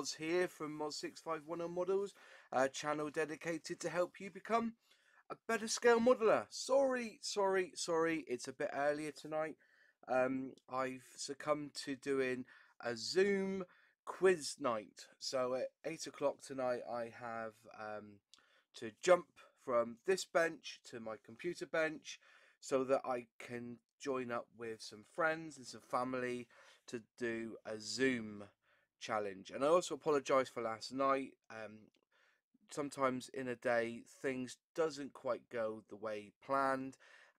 Moz here from MOS6510 Models, a channel dedicated to help you become a better scale modeler. Sorry, sorry, sorry, it's a bit earlier tonight. Um, I've succumbed to doing a Zoom quiz night. So at 8 o'clock tonight, I have um, to jump from this bench to my computer bench so that I can join up with some friends and some family to do a Zoom challenge. And I also apologise for last night. Um, sometimes in a day things doesn't quite go the way planned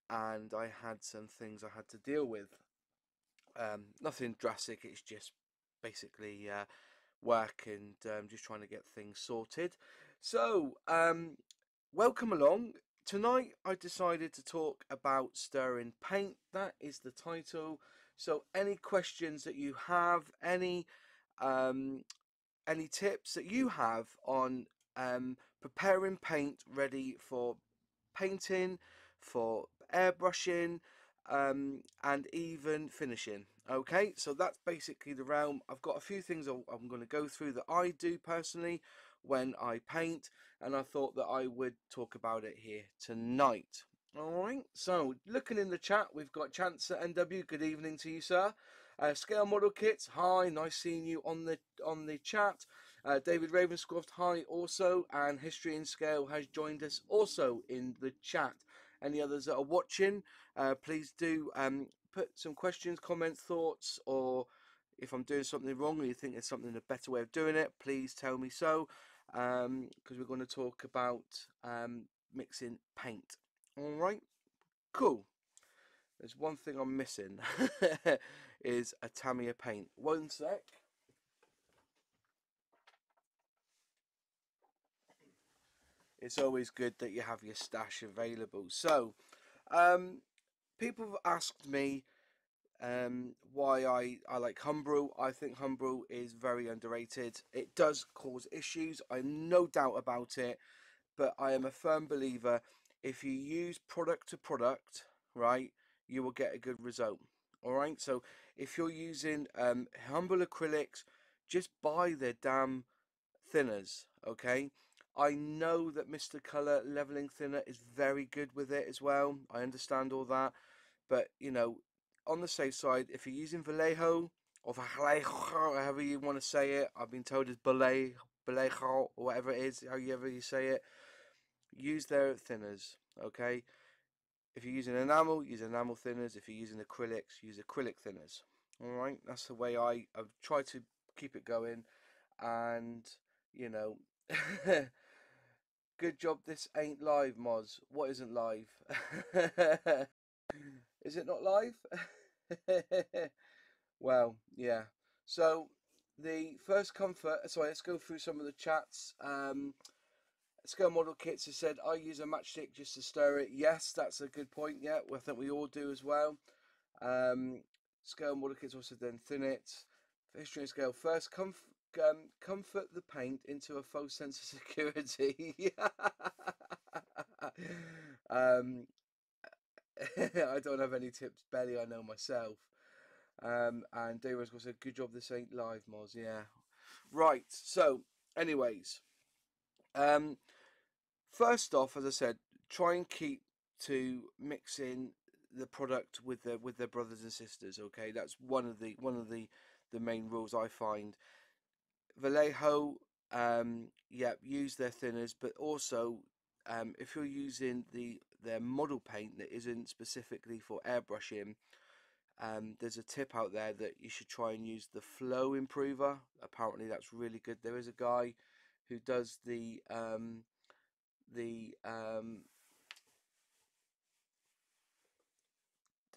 and I had some things I had to deal with. Um, nothing drastic, it's just basically uh, work and um, just trying to get things sorted. So, um, welcome along tonight I decided to talk about stirring paint. That is the title. So any questions that you have, any um, any tips that you have on um, preparing paint ready for painting, for airbrushing, um, and even finishing. Okay, so that's basically the realm. I've got a few things I'm going to go through that I do personally when I paint, and I thought that I would talk about it here tonight. Alright, so looking in the chat, we've got Chance at NW. Good evening to you, sir. Uh, Scale Model Kits, hi, nice seeing you on the on the chat. Uh, David Ravenscroft, hi, also, and History in Scale has joined us also in the chat. Any others that are watching, uh, please do um, put some questions, comments, thoughts, or if I'm doing something wrong or you think there's something a better way of doing it, please tell me so because um, we're going to talk about um, mixing paint. All right, cool. There's one thing I'm missing is a Tamiya paint. One sec. It's always good that you have your stash available. So, um, people have asked me um, why I, I like Humbrol. I think Humbrol is very underrated. It does cause issues, I'm no doubt about it, but I am a firm believer if you use product to product, right, you will get a good result. All right, so if you're using um, Humbrol acrylics, just buy their damn thinners, okay? I know that Mr. Color leveling thinner is very good with it as well. I understand all that, but you know, on the safe side, if you're using Vallejo or Vallejo, however you want to say it, I've been told it's Vallejo, Vallejo or whatever it is, however you say it, use their thinners, okay? If you're using enamel, use enamel thinners. If you're using acrylics, use acrylic thinners. Alright, that's the way I, I've tried to keep it going. And, you know, good job this ain't live, Moz. What isn't live? Is it not live? well, yeah. So the first comfort. Sorry, let's go through some of the chats. Um, Scale Model Kits has said I use a matchstick just to stir it. Yes, that's a good point. Yeah, I think we all do as well. Um, scale Model Kits also then thin it. History and scale, first comf um, comfort the paint into a false sense of security. um, I don't have any tips, barely I know myself. Um, and Dave Roscoe said, "Good job, this ain't live, Moz." Yeah, right. So, anyways, um, first off, as I said, try and keep to mixing the product with the with their brothers and sisters. Okay, that's one of the one of the the main rules I find. Vallejo, um, yeah, use their thinners, but also um, if you're using the their model paint that isn't specifically for airbrushing, um, there's a tip out there that you should try and use the flow improver. Apparently, that's really good. There is a guy who does the um, the um,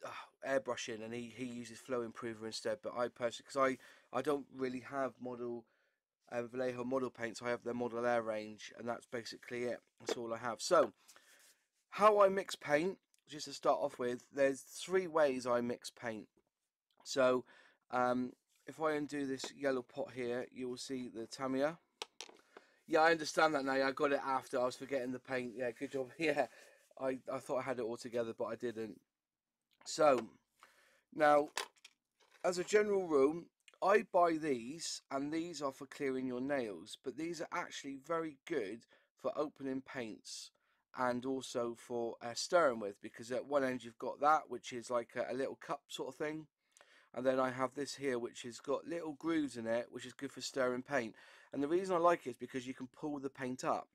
uh, airbrushing, and he he uses flow improver instead. But I personally, because I I don't really have model um, Vallejo model paints. I have their model air range, and that's basically it. That's all I have. So, how I mix paint, just to start off with, there's three ways I mix paint. So, um, if I undo this yellow pot here, you will see the Tamiya. Yeah, I understand that now. I got it after. I was forgetting the paint. Yeah, good job. Yeah, I, I thought I had it all together, but I didn't. So, now, as a general rule, I buy these, and these are for clearing your nails, but these are actually very good for opening paints and also for uh, stirring with because at one end you've got that which is like a, a, little cup sort of thing and then I have this here which has got little grooves in it which is good for stirring paint and the reason I like it is because you can pull the paint up.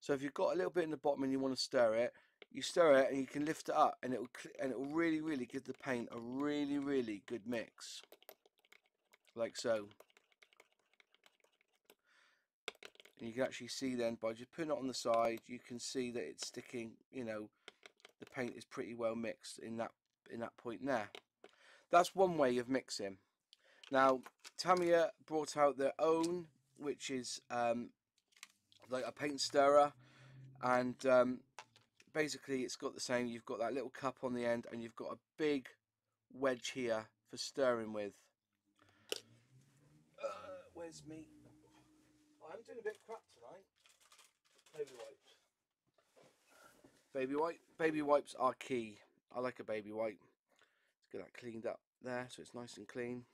So if you've got a little bit in the bottom and you want to stir it you stir it and you can lift it up and it will and it will really really give the paint a really really good mix. Like so. And you can actually see then by just putting it on the side you can see that it's sticking you know the paint is pretty well mixed in that in that point there. That's one way of mixing. Now Tamiya brought out their own which is um, like a paint stirrer. And um, basically it's got the same you've got that little cup on the end and you've got a big wedge here for stirring with. Uh, where's me? I'm doing a bit crap tonight. Baby wipes. Baby wipe baby wipes are key. I like a baby wipe. Let's get that cleaned up there so it's nice and clean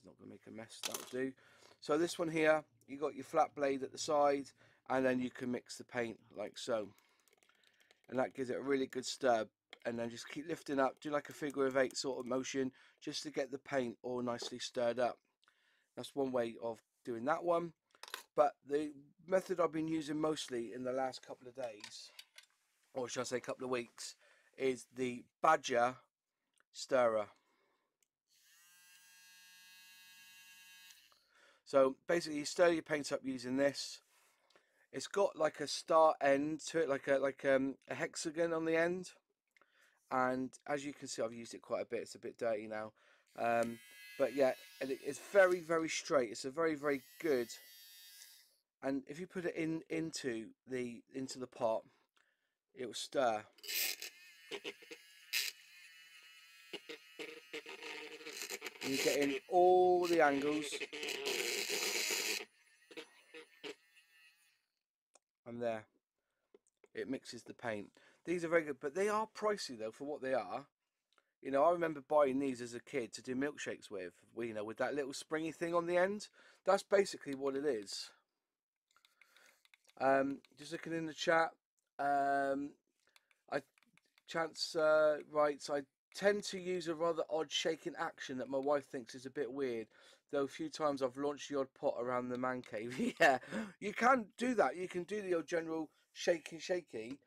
it's not going to make a mess that'll do. So this one here you got your flat blade at the side and then you can mix the paint like so. And that gives it a really good stir and then just keep lifting up do like a figure of eight sort of motion just to get the paint all nicely stirred up. That's one way of doing that one. But the method I've been using mostly in the last couple of days or should I say couple of weeks is the Badger stirrer so basically you stir your paint up using this it's got like a star end to it, like a like um, a hexagon on the end. And as you can see, I've used it quite a bit. It's a bit dirty now, um, but yeah, it's very very straight. It's a very very good. And if you put it in into the into the pot, it will stir. And you're getting all the angles. And there. It mixes the paint. These are very good but they are pricey though for what they are. You know I remember buying these as a kid to do milkshakes with you know with that little springy thing on the end. That's basically what it is. Um, just looking in the chat um, I chance uh, writes I tend to use a rather odd shaking action that my wife thinks is a bit weird though a few times I've launched the odd pot around the man cave. yeah, you can do that. You can do the old general shaking, shaky,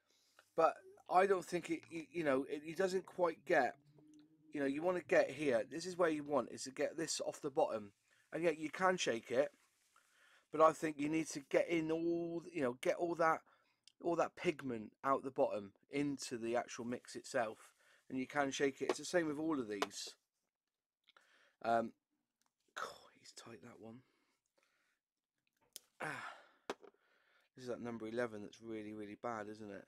but I don't think it. You, you know, it, it doesn't quite get. You know, you want to get here. This is where you want is to get this off the bottom, and yet you can shake it. But I think you need to get in all. You know, get all that, all that pigment out the bottom into the actual mix itself, and you can shake it. It's the same with all of these. Um, tight that one. Ah, this is that number 11 that's really, really bad, isn't it?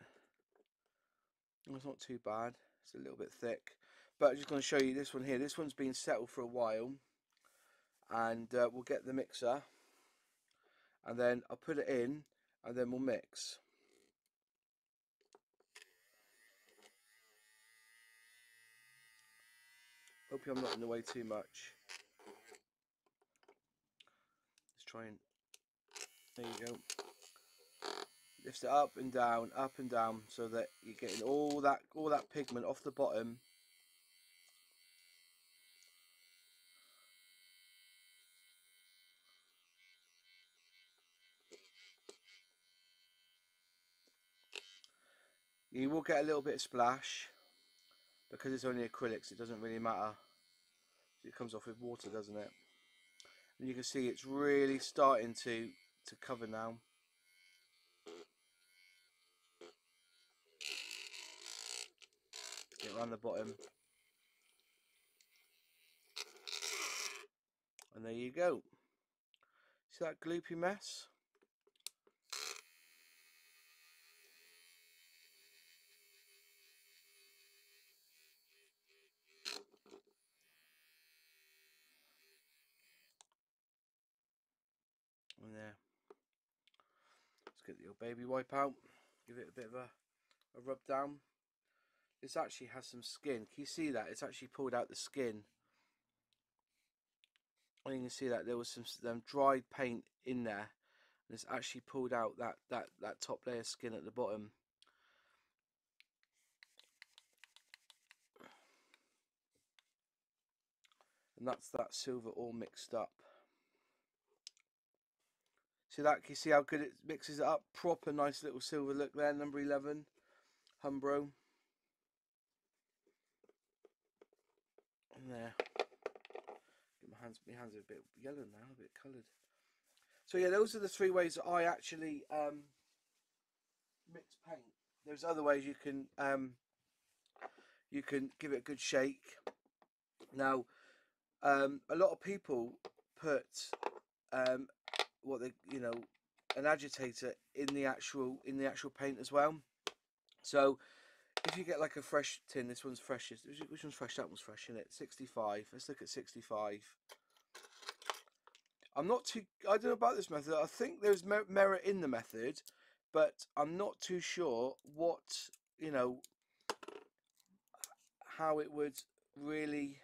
It's not too bad. It's a little bit thick. But I'm just going to show you this one here. This one's been settled for a while. And uh, we'll get the mixer. And then I'll put it in. And then we'll mix. Hope I'm not in the way too much. Let's try and there you go. Lift it up and down up and down so that you're getting all that all that pigment off the bottom. You will get a little bit of splash because it's only acrylics it doesn't really matter. It comes off with water doesn't it? And you can see it's really starting to to cover now. Get around the bottom. And there you go. See that gloopy mess there. Let's get the old baby wipe out. Give it a bit of a, a rub down. this actually has some skin. Can you see that? It's actually pulled out the skin. And you can see that there was some dried paint in there. And it's actually pulled out that, that, that top layer skin at the bottom. And that's that silver all mixed up. See that? You see how good it mixes it up? Proper nice little silver look there, number 11, Humbrol. And there. Get my hands, my hands are a bit yellow now, a bit coloured. So yeah, those are the three ways that I actually um, mix paint. There's other ways you can um, you can give it a good shake. Now, um, a lot of people put um, what they you know an agitator in the actual in the actual paint as well. So if you get like a fresh tin, this one's freshest. Which one's fresh? That one's fresh, isn't it? 65. Let's look at 65. I'm not too. I don't know about this method. I think there's merit in the method, but I'm not too sure what you know how it would really.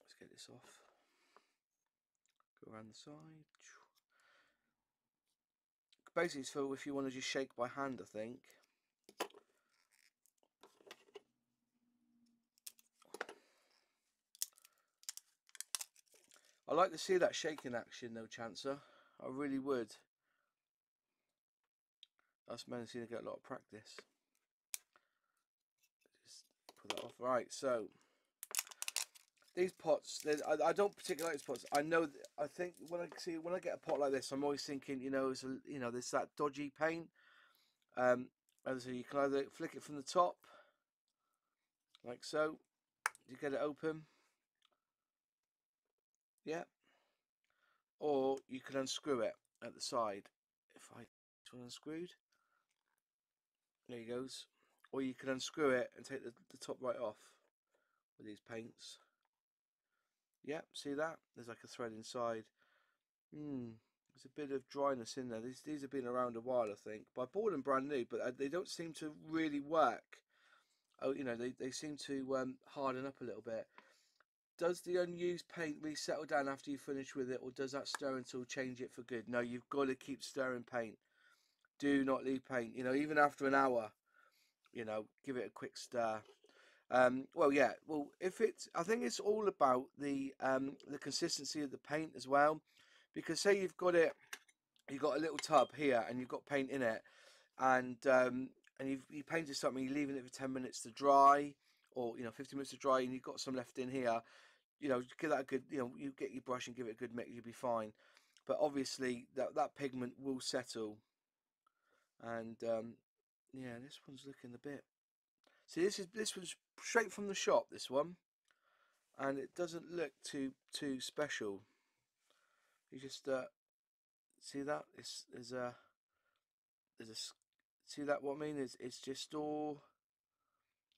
Let's get this off. Go around the side. Basically, it's for if you want to just shake by hand. I think. I like to see that shaking action though, Chancer. I really would. Us men to get a lot of practice. Just put that off. Right, so these pots, I, I don't particularly like these pots. I know, I think when I see when I get a pot like this, I'm always thinking, you know, it's a, you know, there's that dodgy paint. Um, and so you can either flick it from the top, like so. You get it open yeah. Or you can unscrew it at the side. If I unscrewed, there he goes. Or you can unscrew it and take the, the top right off with these paints. Yep, see that? There's like a thread inside. Hmm, there's a bit of dryness in there. These these have been around a while, I think. But I bought them brand new, but uh, they don't seem to really work. Oh, you know, they, they seem to um, harden up a little bit does the unused paint really settle down after you finish with it or does that stirring tool change it for good no you've got to keep stirring paint do not leave paint you know even after an hour you know give it a quick stir um, well yeah well if it's i think it's all about the um, the consistency of the paint as well because say you've got it you've got a little tub here and you've got paint in it and um, and you've you painted something you're leaving it for 10 minutes to dry or you know 15 minutes to dry and you've got some left in here you know, give that a good, you know, you get your brush and give it a good mix, you'll be fine. But obviously, that that pigment will settle. And um, yeah, this one's looking a bit. See, this is this was straight from the shop. This one, and it doesn't look too too special. You just uh, see that it's there's a there's a see that what I mean is it's just all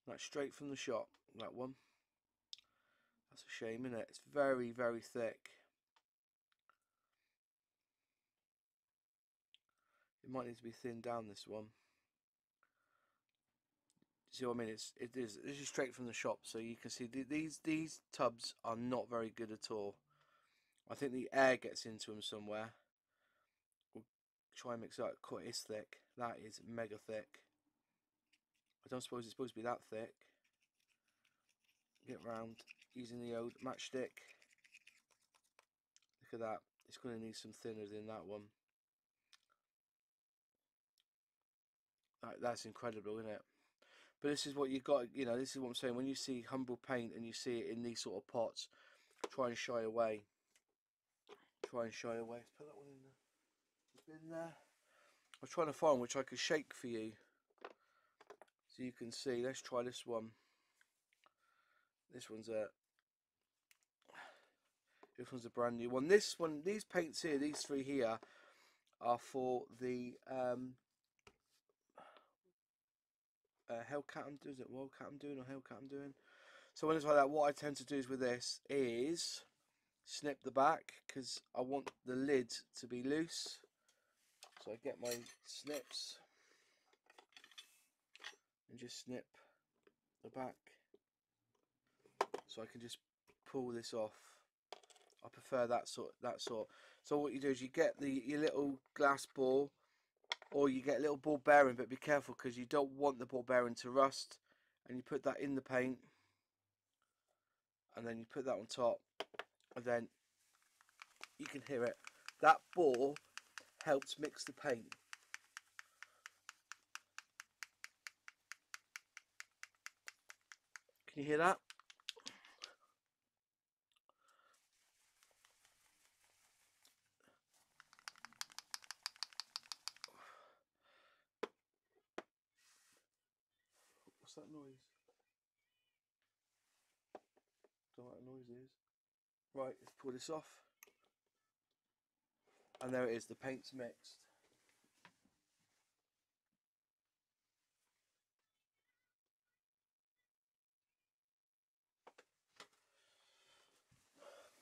like straight from the shop. That one. That's a shame, isn't it? It's very, very thick. It might need to be thinned down this one. See what I mean? It's it is this is straight from the shop, so you can see th these these tubs are not very good at all. I think the air gets into them somewhere. We'll try and mix it up. Quite is thick. That is mega thick. I don't suppose it's supposed to be that thick. Get round using the old matchstick. Look at that. It's going to need some thinner than that one. That, that's incredible, isn't it? But this is what you got, you know, this is what I'm saying. When you see Humbrol paint and you see it in these sort of pots, try and shy away. Try and shy away. Let's put that one in the bin there. I was trying to find which I could shake for you. So you can see. Let's try this one. This one's a this one's a brand new one. This one, these paints here, these three here, are for the um, uh, Hellcat I'm doing. Is it Wildcat I'm doing or Hellcat I'm doing? So when it's like that, what I tend to do is with this is snip the back because I want the lid to be loose. So I get my snips and just snip the back so I can just pull this off I prefer that sort that sort so what you do is you get the your little glass ball or you get a little ball bearing but be careful because you don't want the ball bearing to rust and you put that in the paint and then you put that on top and then you can hear it. That ball helps mix the paint. Can you hear that what's that noise don't know what that noise is right let's pull this off. And there it is the paint's mixed.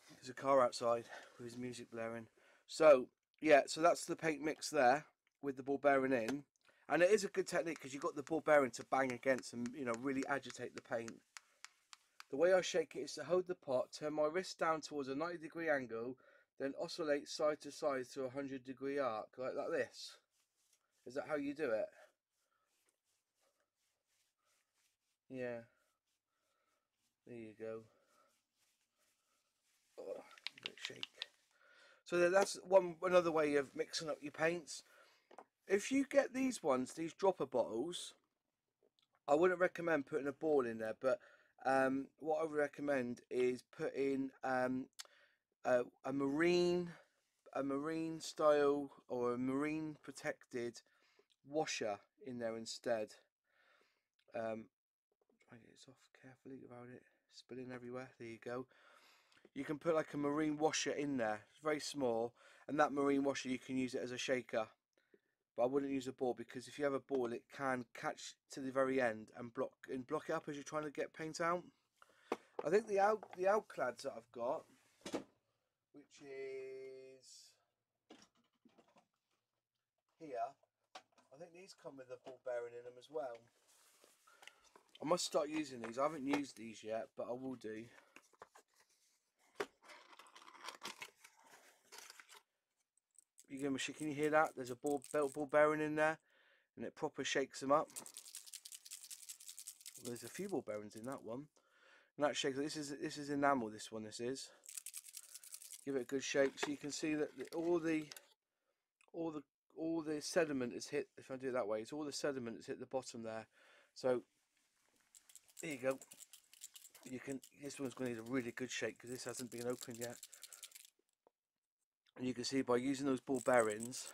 There's a car outside with his music blaring. So yeah so that's the paint mix there with the ball bearing in. And it is a good technique because you've got the ball bearing to bang against and you know really agitate the paint the way I shake it is to hold the pot turn my wrist down towards a 90 degree angle then oscillate side to side to a 100 degree arc like, like this. Is that how you do it? Yeah. There you go. Oh, shake. So that's one another way of mixing up your paints. If you get these ones these dropper bottles I wouldn't recommend putting a ball in there but um, what I would recommend is putting um, a, a marine a marine style or a marine protected washer in there instead. Um, try get this off carefully without it spilling everywhere. There you go. You can put like a marine washer in there. It's very small and that marine washer you can use it as a shaker but I wouldn't use a ball because if you have a ball it can catch to the very end and block and block it up as you're trying to get paint out. I think the out the Alclads that I've got which is here I think these come with a ball bearing in them as well. I must start using these. I haven't used these yet but I will do you shake. Can you hear that? There's a ball belt ball bearing in there, and it proper shakes them up. There's a few ball bearings in that one, and that shakes. This is this is enamel. This one. This is. Give it a good shake, so you can see that the, all the all the all the sediment is hit. If I do it that way, it's all the sediment has hit the bottom there. So there you go. You can. This one's going to need a really good shake because this hasn't been opened yet and you can see by using those ball bearings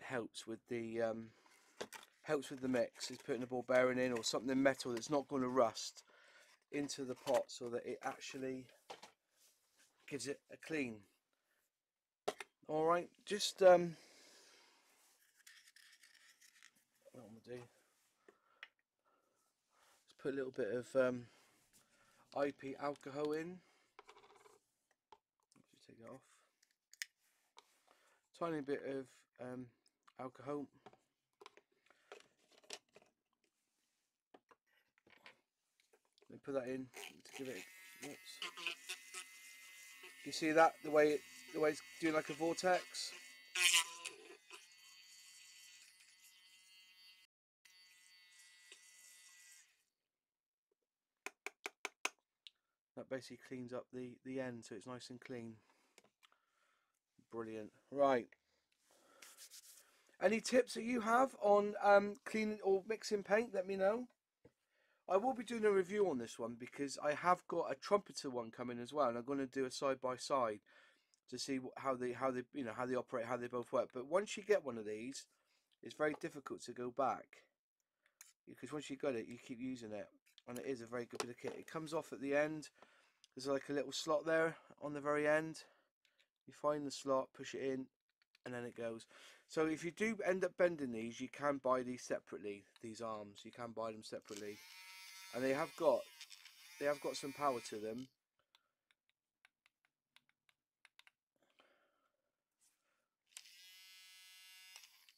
helps with the um, helps with the mix is putting the ball bearing in or something metal that's not going to rust into the pot so that it actually gives it a clean. All right just um what I'm gonna do let's put a little bit of um IP alcohol in. Just take it off. Tiny bit of um, alcohol. Then put that in to give it. Oops. You see that the way it, the way it's doing like a vortex. That basically cleans up the the end so it's nice and clean. Brilliant. Right. Any tips that you have on um, cleaning or mixing paint? Let me know. I will be doing a review on this one because I have got a trumpeter one coming as well and I'm going to do a side by side to see how they how they you know how they operate how they both work. But once you get one of these it's very difficult to go back because once you got it you keep using it and it is a very good bit of kit. It comes off at the end. There's like a little slot there on the very end. You find the slot, push it in, and then it goes. So if you do end up bending these, you can buy these separately. These arms, you can buy them separately, and they have got they have got some power to them.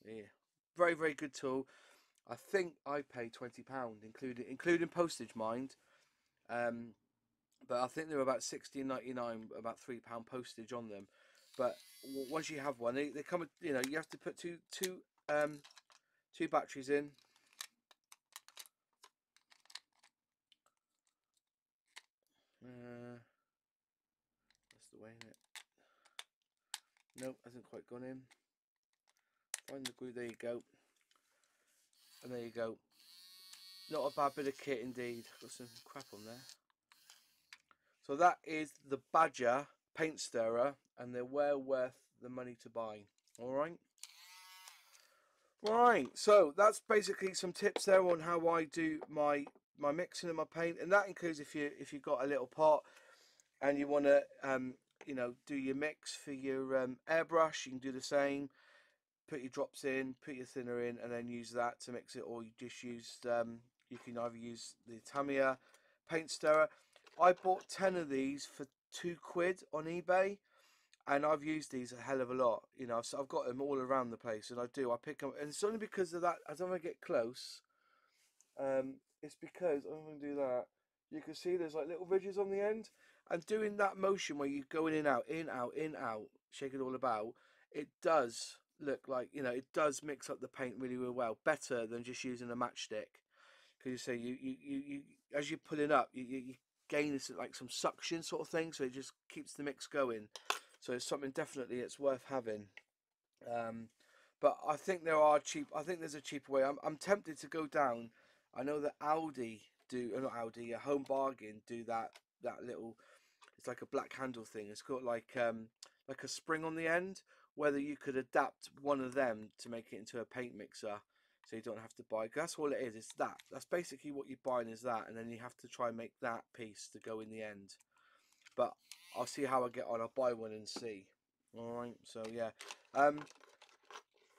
Yeah, very very good tool. I think I paid twenty pound, including including postage, mind. Um, but I think they're about sixteen ninety nine, about three pound postage on them. But once you have one, they, they come. You know, you have to put two two um two batteries in. Uh, that's the way in it. Nope, hasn't quite gone in. Find the glue. There you go. And there you go. Not a bad bit of kit indeed. Got some crap on there. So that is the Badger paint stirrer and they're well worth the money to buy. Alright. Right, so that's basically some tips there on how I do my my mixing and my paint, and that includes if you if you've got a little pot and you want to um, you know do your mix for your um, airbrush, you can do the same put your drops in, put your thinner in, and then use that to mix it, or you just use, um, you can either use the Tamiya paint stirrer. I bought 10 of these for two quid on eBay, and I've used these a hell of a lot. You know, so I've got them all around the place, and I do. I pick them, and it's only because of that. As I get close, um, it's because I'm going to do that. You can see there's like little ridges on the end, and doing that motion where you're going in, out, in, out, in, out, shaking all about, it does look like you know it does mix up the paint really really well better than just using a matchstick. Because you say you, you you you as you're pulling up you, you gain this like some suction sort of thing so it just keeps the mix going. So it's something definitely it's worth having. Um, but I think there are cheap I think there's a cheaper way. I'm, I'm tempted to go down. I know that Aldi do or not Aldi a home bargain do that that little it's like a black handle thing. It's got like um like a spring on the end whether you could adapt one of them to make it into a paint mixer so you don't have to buy that's all it is it's that that's basically what you're buying is that and then you have to try and make that piece to go in the end. But I'll see how I get on I'll buy one and see. All right so yeah um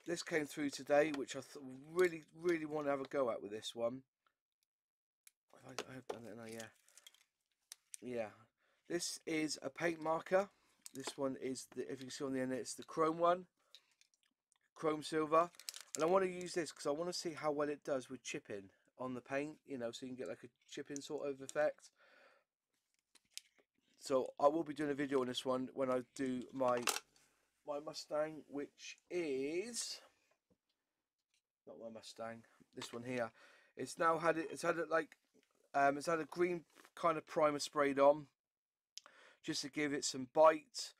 this came through today which I really really want to have a go at with this one. I, have done it now yeah. Yeah this is a paint marker this one is, the, if you see on the end, it's the chrome one, chrome silver. And I want to use this because I want to see how well it does with chipping on the paint, you know, so you can get like a chipping sort of effect. So I will be doing a video on this one when I do my my Mustang, which is not my Mustang, this one here. It's now had it, it's had it like, um, it's had a green kind of primer sprayed on just to give it some bite.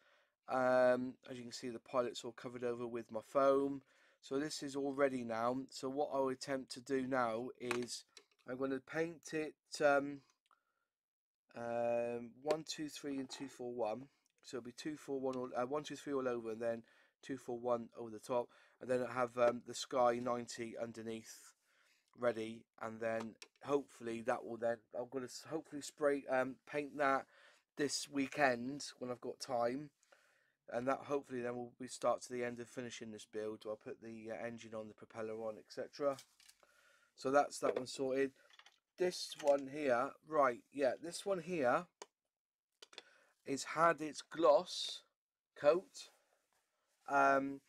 Um, as you can see, the pilot's all covered over with my foam. So this is all ready now. So what I'll attempt to do now is I'm going to paint it um, um, 1, 2, 3 and 2, 4, 1. So it'll be 2, 4, 1, all, uh, 1, 2, 3 all over and then 2, 4, 1 over the top. And then I'll have um, the Sky 90 underneath ready. And then hopefully that will then, I'm going to hopefully spray, um, paint that this weekend when I've got time and that hopefully then will be start to the end of finishing this build I'll put the uh, engine on the propeller on etc so that's that one sorted. This one here right yeah this one here is had its gloss coat. Um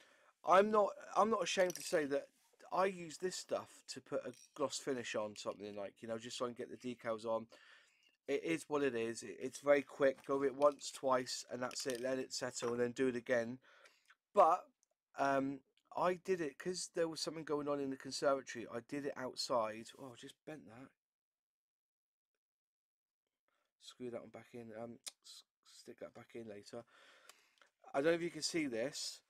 I'm not I'm not ashamed to say that I use this stuff to put a gloss finish on something like you know just so I can get the decals on it is what it is. It's very quick. Go it once, twice, and that's it. Let it settle, and then do it again. But um, I did it because there was something going on in the conservatory. I did it outside. Oh, I just bent that. Screw that one back in. Um, stick that back in later. I don't know if you can see this.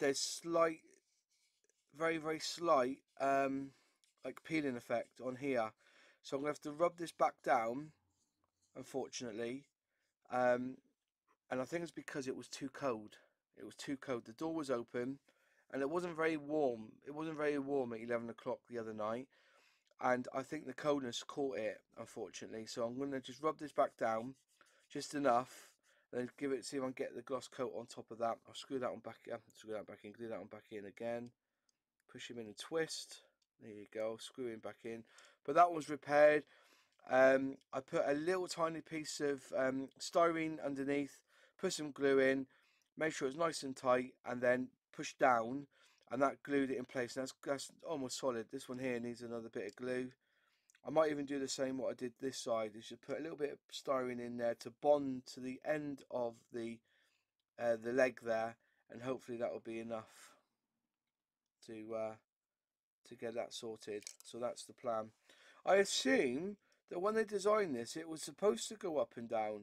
There's slight, very very slight, um, like peeling effect on here so I'm going to have to rub this back down, unfortunately. Um, and I think it's because it was too cold. It was too cold. The door was open and it wasn't very warm. It wasn't very warm at 11 o'clock the other night. And I think the coldness caught it, unfortunately. So I'm going to just rub this back down just enough. Then give it, see if I can get the gloss coat on top of that. I'll screw that one back in. Screw that back in. Glue that one back in again. Push him in and twist. There you go. Screw him back in but that was repaired. Um, I put a little tiny piece of um, styrene underneath, put some glue in, make sure it's nice and tight, and then push down. and that glued it in place. And that's, that's almost solid. This one here needs another bit of glue. I might even do the same what I did this side is just put a little bit of styrene in there to bond to the end of the uh, the leg there and hopefully that will be enough to uh, to get that sorted so that's the plan I assume that when they designed this it was supposed to go up and down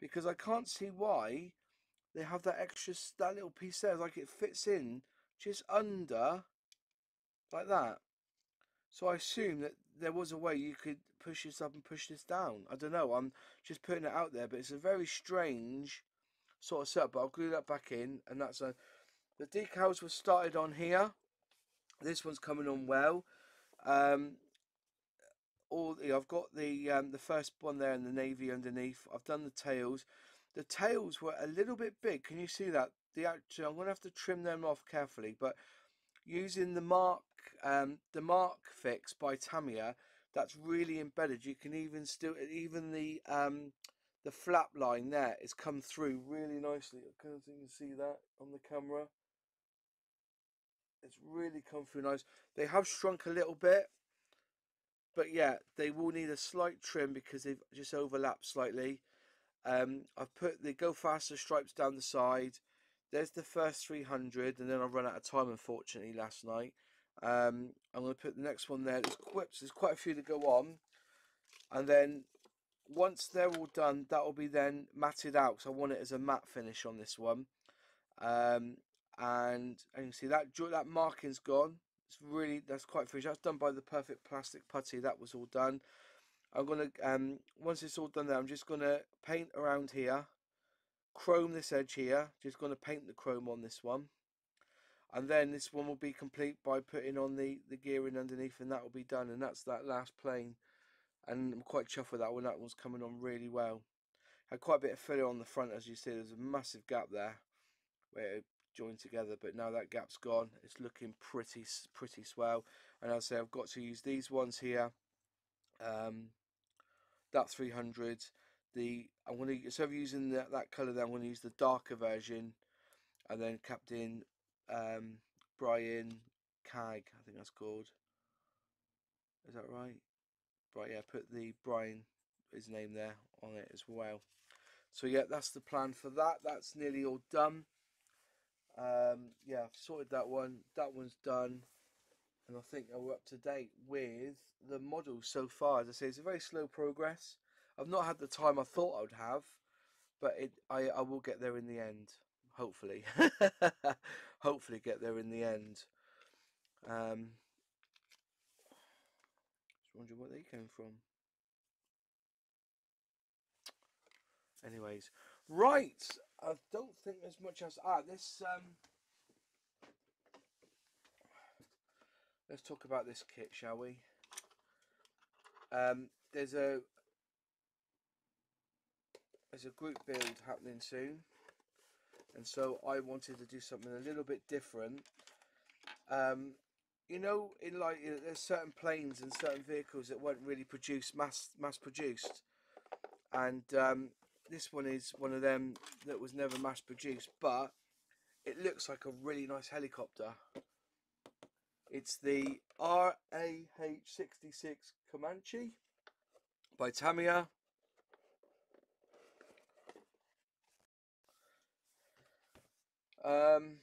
because I can't see why they have that extra that little piece there like it fits in just under like that. So I assume that there was a way you could push this up and push this down. I don't know I'm just putting it out there but it's a very strange sort of setup but I'll glue that back in and that's a the decals were started on here. This one's coming on well. Um, all I've got the um, the first one there in the navy underneath. I've done the tails. The tails were a little bit big. Can you see that? The actual, I'm gonna have to trim them off carefully but using the mark um, the Mark Fit by Tamiya that's really embedded. You can even still even the um, the flap line there is come through really nicely. I can't you can see that on the camera. It's really come through nice. They have shrunk a little bit but yeah they will need a slight trim because they've just overlapped slightly. Um, I've put the go faster stripes down the side. There's the first 300 and then I've run out of time unfortunately last night. Um, I'm going to put the next one there. There's quite, there's quite a few to go on and then once they're all done that will be then matted out because I want it as a matte finish on this one. Um, and, and you can see that that marking's gone it's really that's quite finished. That's done by the perfect plastic putty. That was all done. I'm gonna um once it's all done there I'm just gonna paint around here chrome this edge here just gonna paint the chrome on this one. And then this one will be complete by putting on the the gearing underneath and that will be done. And that's that last plane. And I'm quite chuffed with that one. That one's coming on really well. Had quite a bit of filler on the front as you see. There's a massive gap there where it joined together but now that gap's gone it's looking pretty pretty swell. And I'll say I've got to use these ones here um, that 300 the I'm going to instead of using that, that colour then I'm going to use the darker version and then Captain um, Brian Cag I think that's called. Is that right? Right yeah put the Brian his name there on it as well. So yeah that's the plan for that. That's nearly all done um, yeah I've sorted that one. That one's done. And I think we're up to date with the model so far. As I say it's a very slow progress. I've not had the time I thought I would have but it I, I will get there in the end hopefully. Hopefully get there in the end. Um, wondering where they came from. Anyways, right. I don't think there's much else. Ah, this. Um, let's talk about this kit, shall we? Um, there's a there's a group build happening soon, and so I wanted to do something a little bit different. Um, you know, in like you know, there's certain planes and certain vehicles that weren't really produced mass mass produced, and um, this one is one of them that was never mass produced, but it looks like a really nice helicopter. It's the RAH66 Comanche by Tamiya. Um,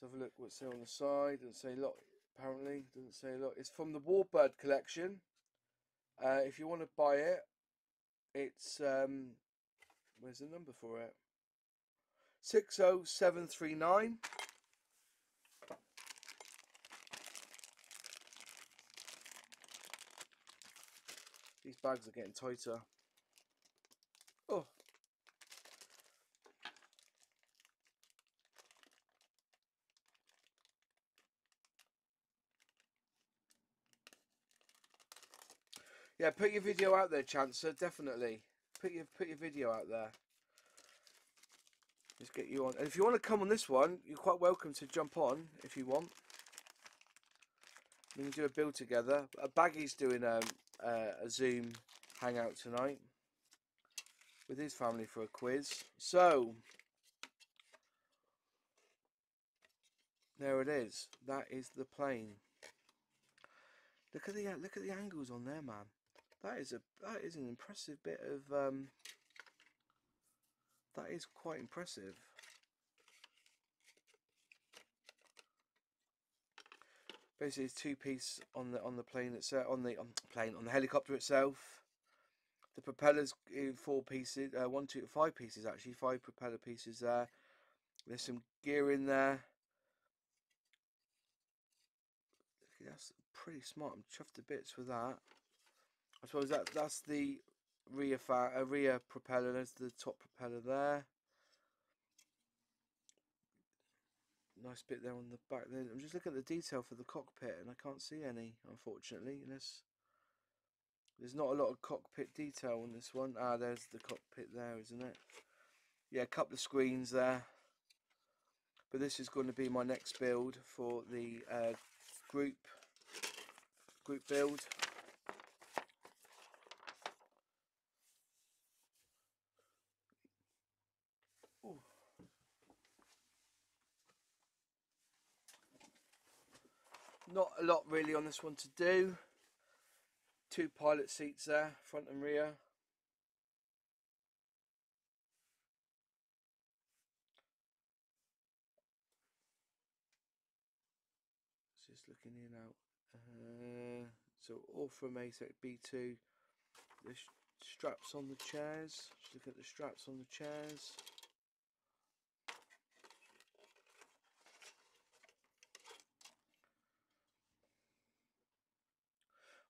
Let's have a look what's there on the side. Doesn't say a lot, apparently. Doesn't say a lot. It's from the Warbird collection. Uh, if you want to buy it, it's um, where's the number for it? Six oh seven three nine. These bags are getting tighter. Oh, Yeah, put your video out there, Chancer. Definitely, put your put your video out there. Let's get you on. And if you want to come on this one, you're quite welcome to jump on if you want. We can do a build together. A Baggy's doing a, um, a, a Zoom hangout tonight with his family for a quiz. So, there it is. That is the plane. Look at the look at the angles on there, man. That is a that is an impressive bit of um, that is quite impressive. Basically, it's two piece on the on the plane itself on the on plane on the helicopter itself. The propellers in four pieces, uh, one, two, five pieces actually, five propeller pieces there. There's some gear in there. That's pretty smart. I'm chuffed to bits with that. I suppose that that's the rear uh, rear propeller. There's the top propeller there. Nice bit there on the back there. I'm just looking at the detail for the cockpit and I can't see any, unfortunately. Unless there's not a lot of cockpit detail on this one. Ah, there's the cockpit there, isn't it? Yeah, a couple of screens there. But this is going to be my next build for the uh, group group build. Not a lot really on this one to do. Two pilot seats there, front and rear. Just looking in out. Uh, so all from ASEC B2. The straps on the chairs. Just look at the straps on the chairs.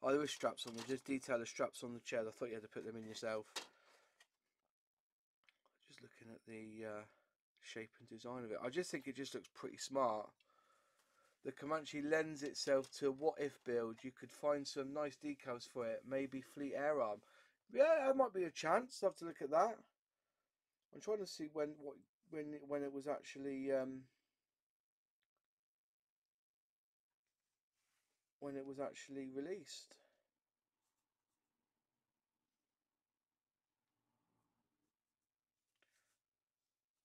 Oh, there were straps on them. Just detail the straps on the chair. I thought you had to put them in yourself. Just looking at the uh, shape and design of it. I just think it just looks pretty smart. The Comanche lends itself to what if build. You could find some nice decals for it. Maybe Fleet Air Arm. Yeah, that might be a chance. I'll have to look at that. I'm trying to see when what when when it was actually um, when it was actually released.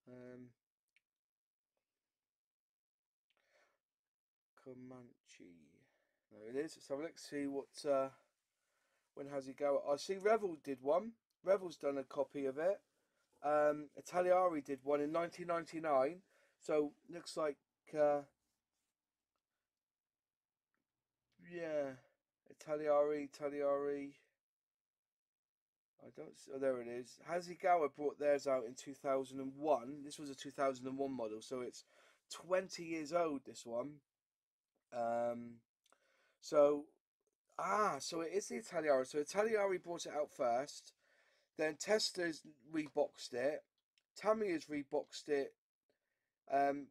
Um, Comanche. There it is. So let's see what. Uh, when has he go? I see Revell did one. Revell's done a copy of it. Um, Italiari did one in 1999. So looks like uh, yeah, Italiari, Italiari. I don't. see, Oh, there it is. Hasegawa brought theirs out in 2001. This was a 2001 model, so it's 20 years old. This one. Um, so ah, so it is the Italiari. So Italiari brought it out first. Then Testors reboxed it. Tamiya's reboxed it. Um,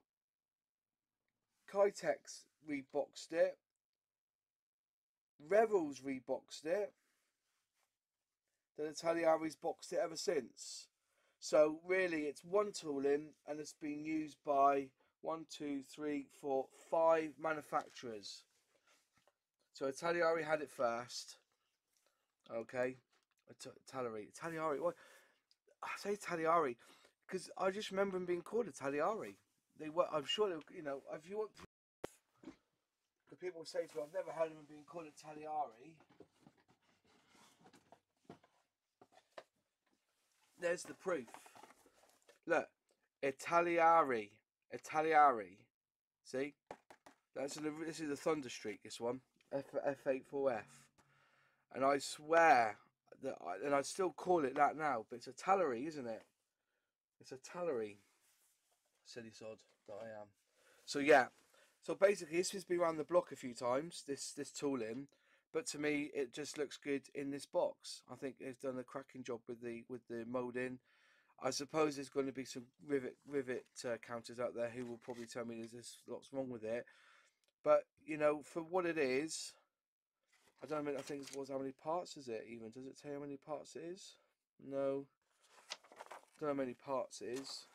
Kitex reboxed it. Revell's reboxed it. Then Italiari's boxed it ever since. So really, it's one tool in, and it's been used by one, two, three, four, five manufacturers. So Italiari had it first. Okay, Italiari, Italiari. What I say Italiari because I just remember them being called Italiari. They were. I'm sure. They, you know, if you want people say to me, I've never heard of him being called a Italiari. There's the proof. Look, Italiari, Italiari. See, that's the, this is the Thunder Streak. This one, F F84F, and I swear that, I, and I still call it that now, but it's a Tallery, isn't it? It's a Tallery. Silly sod that I am. So yeah, so basically, this has been around the block a few times. This this tooling, but to me, it just looks good in this box. I think they've done a cracking job with the with the molding. I suppose there's going to be some rivet rivet uh, counters out there who will probably tell me there's, lots wrong with it. But you know, for what it is, I don't know. I think it was how many parts is it even? Does it tell you how many parts it is? No. Don't know how many parts it is.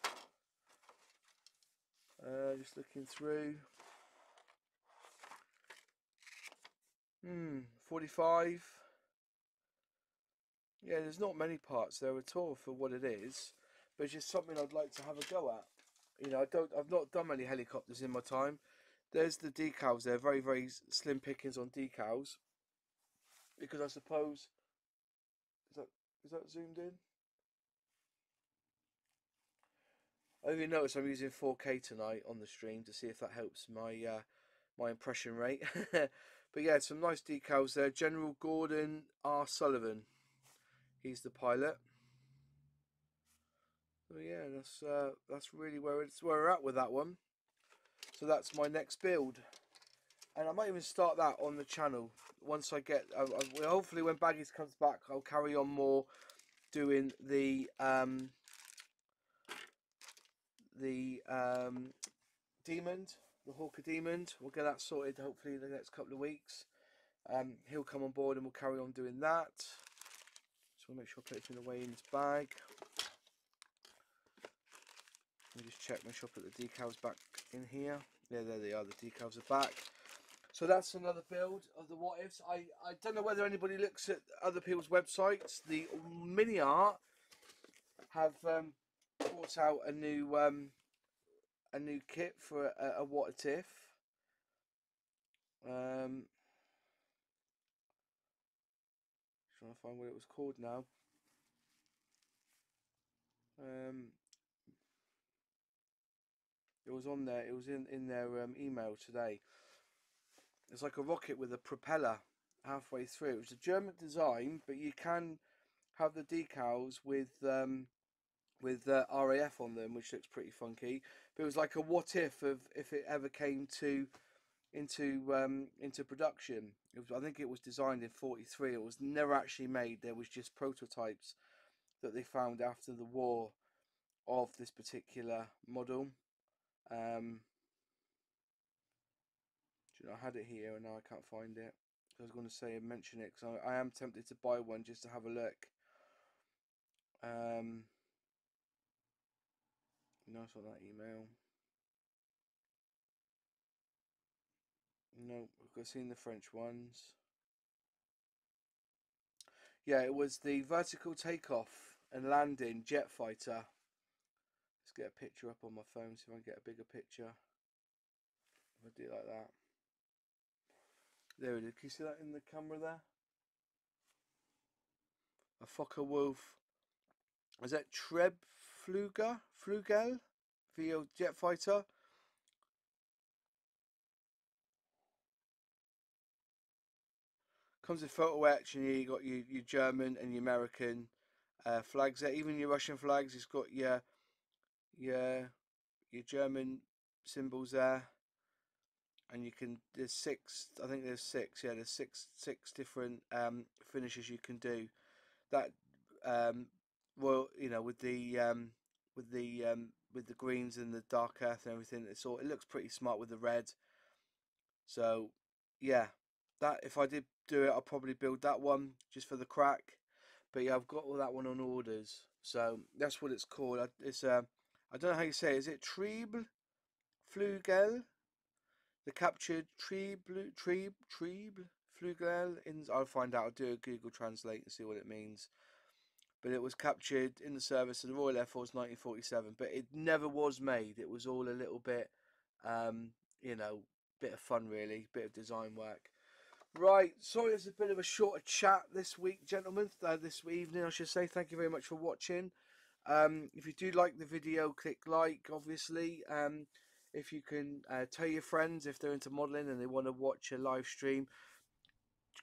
Uh, just looking through. Hmm, 45. Yeah, there's not many parts there at all for what it is, but it's just something I'd like to have a go at. You know, I don't, I've not done many helicopters in my time. there's the decals there. Very very slim pickings on decals. Because I suppose is that is that zoomed in? I only noticed I'm using 4K tonight on the stream to see if that helps my uh, my impression rate. but yeah, some nice decals there. General Gordon R. Sullivan. He's the pilot. So yeah, that's uh, that's really where it's where we're at with that one. So that's my next build, and I might even start that on the channel once I get. Uh, hopefully, when Baggies comes back, I'll carry on more doing the um, the um, Demon, the Hawker Demon. We'll get that sorted hopefully in the next couple of weeks. Um, he'll come on board and we'll carry on doing that. So we'll make sure I put it in the way in his bag. Let me just check, make sure I put the decals back in here. Yeah, there they are, the decals are back. So that's another build of the what ifs. I, I don't know whether anybody looks at other people's websites. The MiniArt have um, brought out a new um, a new kit for a, a what if. Um, trying to find what it was called now. Um, it was on there. It was in in their um, email today. It's like a rocket with a propeller halfway through. It was a German design, but you can have the decals with um, with uh, RAF on them, which looks pretty funky. But it was like a what if of if it ever came to into um, into production. Was, I think it was designed in '43. It was never actually made. There was just prototypes that they found after the war of this particular model. Um, you know, I had it here and now I can't find it. I was going to say and mention it because I, I am tempted to buy one just to have a look. Um, no, not that email. No, we've seen the French ones. Yeah, it was the vertical takeoff and landing jet fighter. Let's get a picture up on my phone so I can get a bigger picture. If I do it like that. There it is. Can you see that in the camera there? A Focke-Wulf. Is that Treb Fluger? Flugel? VO jet fighter? Comes with photo etch and you got your, your German and your American uh, flags there. Even your Russian flags, it's got your your your German symbols there and you can there's six I think there's six yeah there's six six different um, finishes you can do that um, well you know with the um, with the um, with the greens and the dark earth and everything it's all it looks pretty smart with the red. So yeah that if I did do it I'll probably build that one just for the crack. But yeah I've got all that one on orders. So that's what it's called. It's uh, I don't know how you say it. is it Triebel Flugel? The captured Triebel, Trieb, Triebel, Flugel, in, I'll find out, I'll do a Google Translate and see what it means. But it was captured in the service of the Royal Air Force 1947, but it never was made. It was all a little bit, um, you know, bit of fun really, bit of design work. Right, sorry it's a bit of a shorter chat this week, gentlemen, uh, this evening I should say. Thank you very much for watching. Um, if you do like the video, click like, obviously. Um, if you can uh, tell your friends if they're into modeling and they want to watch a live stream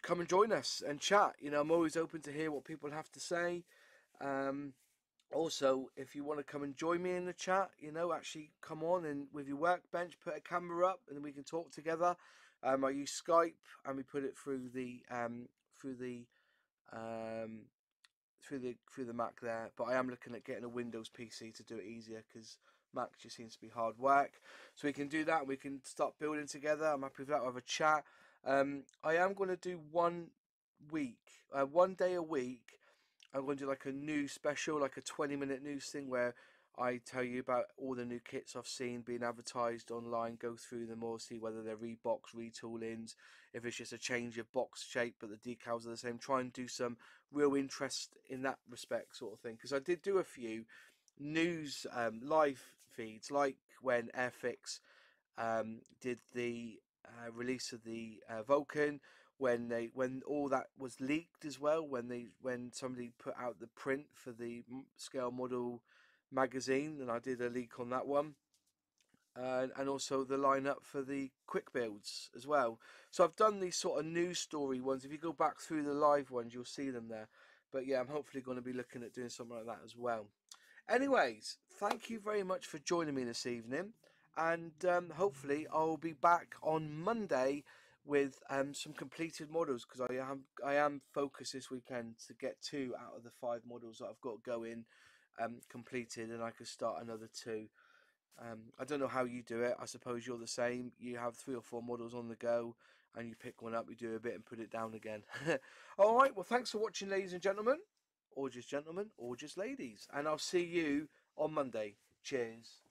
come and join us and chat you know i'm always open to hear what people have to say um, also if you want to come and join me in the chat you know actually come on and with your workbench put a camera up and we can talk together um, i use skype and we put it through the um, through the um, through the through the mac there but i am looking at getting a windows pc to do it easier because Mac just seems to be hard work. So we can do that. We can start building together. I'm happy with that. We'll have a chat. Um, I am going to do one week, uh, one day a week. I'm going to do like a new special, like a 20 minute news thing where I tell you about all the new kits I've seen being advertised online, go through them all, see whether they're rebox, retoolings, if it's just a change of box shape but the decals are the same. Try and do some real interest in that respect, sort of thing. Because I did do a few news um, live feeds, like when Airfix um, did the uh, release of the uh, Vulcan when they when all that was leaked as well when they when somebody put out the print for the scale model magazine and I did a leak on that one. Uh, and also the lineup for the quick builds as well. So I've done these sort of news story ones. If you go back through the live ones you'll see them there. But yeah I'm hopefully going to be looking at doing something like that as well. Anyways thank you very much for joining me this evening. And um, hopefully I'll be back on Monday with um, some completed models because I am I am focused this weekend to get two out of the five models that I've got going um, completed, and I could start another two. Um, I don't know how you do it. I suppose you're the same. You have three or four models on the go, and you pick one up, you do a bit, and put it down again. All right. Well, thanks for watching, ladies and gentlemen, or just gentlemen, or just ladies, and I'll see you on Monday. Cheers.